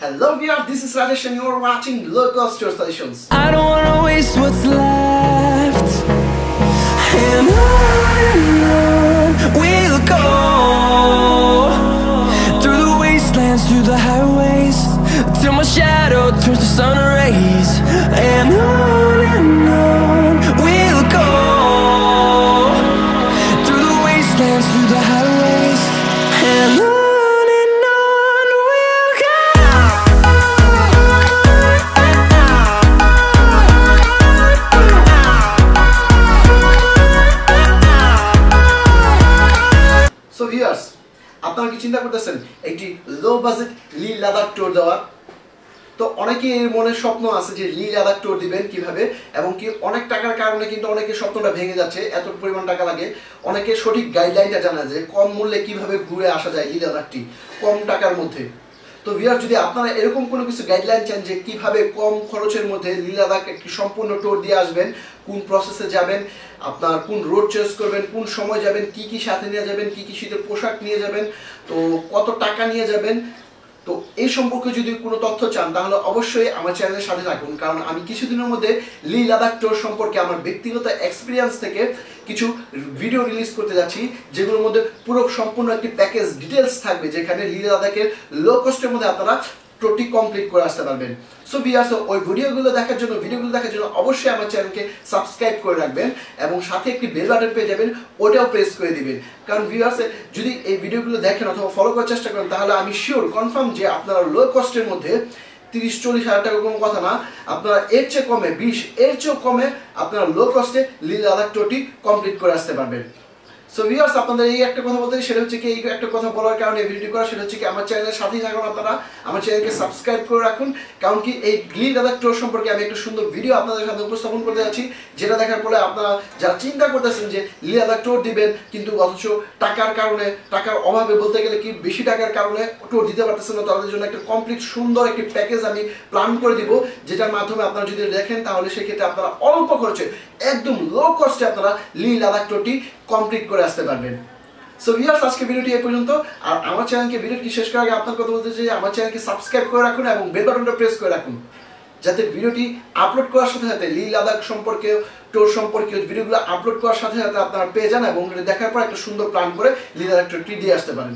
Hello viewers, this is Rajesh and you are watching Low Cost Solutions. I don't wanna waste what's left. And on we'll go Through the wastelands, through the highways Till my shadow turns to sun rays. And on and on we'll go Through the wastelands, through the highways So viewers আপনারা কি চিন্তা করতেছেন? একটি low budget লি Ladakh tour দেওয়া। তো অনেকে এর মনে স্বপ্ন আছে যে লি লাদাখ ট্যুর দিবেন কীভাবে, এবং কি অনেক টাকার কারণে কিন্তু অনেকে স্বপ্নটা ভেঙে যাচ্ছে, এত পরিমাণ টাকা লাগে। অনেকে সঠিক গাইডলাইনটা জানা যায়, কম মূল্যে কীভাবে ঘুরে আসা যায় লি লাদাখটি কম টাকার মধ্যে। তো ভিউয়ার যদি আপনারা এরকম কোনো কিছু গাইডলাইন চান যে কীভাবে কম খরচের মধ্যে লাদাখ একটি সম্পূর্ণ টোর দিয়ে আসবেন, কোন প্রসেসে যাবেন, আপনার কোন রোড চয়েস করবেন, কোন সময় যাবেন, কি কি সাথে নিয়ে যাবেন, কি কি শীতের পোশাক নিয়ে যাবেন, তো কত টাকা নিয়ে যাবেন তো এই সম্পর্কে যদি কোনো তথ্য চান, তাহলে অবশ্যই আমার চ্যানেলের সাথে থাকুন। কারণ আমি কিছুদিনের মধ্যে লি লাদাখ টোর সম্পর্কে আমার ব্যক্তিগত এক্সপিরিয়েন্স থেকে কিছু ভিডিও রিলিজ করতে যাচ্ছি, যেগুলোর মধ্যে পুরো সম্পূর্ণ একটি প্যাকেজ ডিটেলস থাকবে, যেখানে লি লাদাখের লো কস্টের মধ্যে আপনারা টোটি কমপ্লিট করে আসতে পারবেন। সো ভিউয়ার্স ওই ভিডিওগুলো দেখার জন্য, ভিডিওগুলো দেখার জন্য অবশ্যই আমার চ্যানেলকে সাবস্ক্রাইব করে রাখবেন এবং সাথে একটি বেল বাটন পেয়ে যাবেন, ওটাও প্রেস করে দিবেন। কারণ ভিউয়ার্স যদি এই ভিডিওগুলো দেখেন অথবা ফলো করার চেষ্টা করেন, তাহলে আমি শিওর কনফার্ম যে আপনারা লো কস্টের মধ্যে তিরিশ, চল্লিশ হাজার টাকা কোনো কথা না, আপনারা এর চেয়ে কমে, বিশ, এর চেয়েও কমে আপনারা লো কস্টে লীল লাদাখ টোটি কমপ্লিট করে আসতে পারবেন। সো ভিউয়ার্স আপনাদের এই একটা কথা বলতে সেটা হচ্ছে কি, এই একটা কথা বলার কারণে এই ভিডিও করা, সেটা হচ্ছে কি, আমার চ্যানেলের সাথেই থাকুন আপনারা, আমার চ্যানেলকে সাবস্ক্রাইব করে রাখুন, কারণ কি, এই গ্লি লাদাখ টোর সম্পর্কে আমি একটা সুন্দর ভিডিও আপনাদের সাথে উপস্থাপন করতে যাচ্ছি, যেটা দেখার পরে আপনারা যারা চিন্তা করতেছেন যে লি লাদাখ টোর দিবেন, কিন্তু অথচ টাকার কারণে, টাকার অভাবে বলতে গেলে কি, বেশি টাকার কারণে টোর দিতে পারতেছেন না, তাদের জন্য একটা কমপ্লিট সুন্দর একটি প্যাকেজ আমি প্ল্যান করে দিব, যেটার মাধ্যমে আপনারা যদি দেখেন, তাহলে সেক্ষেত্রে আপনারা অল্প খরচে, একদম লো কস্টে আপনারা লি লাদাখ টোরটি কমপ্লিট করে আসতে পারবেন। সো ইয়ার্স আজকে ভিডিওটি এই পর্যন্ত। আর আমার চ্যানেলকে ভিডিওটি শেষ করার আগে আপনার কথা বলতে চাই আমার চ্যানেলকে সাবস্ক্রাইব করে রাখুন এবং বেল বাটনটা প্রেস করে রাখুন। যাতে ভিডিওটি আপলোড করার সাথে সাথে লি লাদাখ সম্পর্কে টোর সম্পর্কে ভিডিওগুলো আপলোড করার সাথে সাথে আপনারা পেয়ে যান এবং দেখার পর একটা সুন্দর প্ল্যান করে লি লাদাখ টোরটি দিয়ে আসতে পারেন।